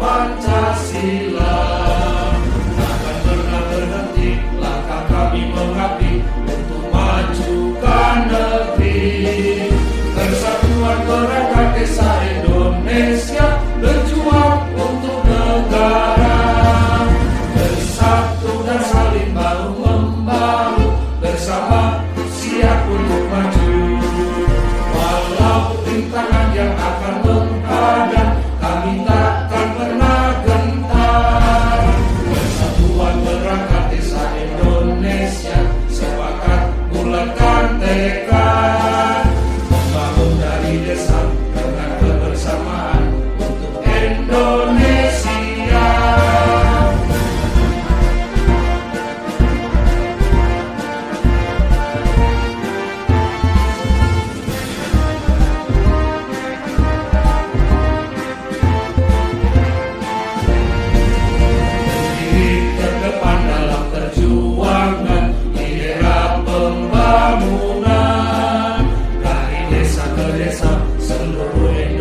Pancasila. Takkan pernah berhenti langkah kami Take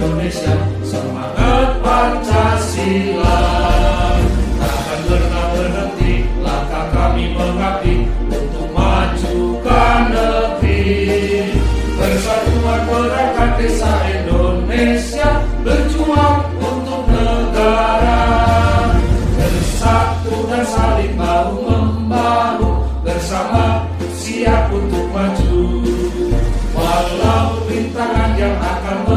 Indonesia semangat Pancasila. Takkan pernah berhenti langkah kami mengabdi untuk majukan negeri. Persatuan perangkat desa Indonesia berjuang untuk negara. Bersatu dan saling bahu membahu bersama siap untuk maju. Walau rintangan yang akan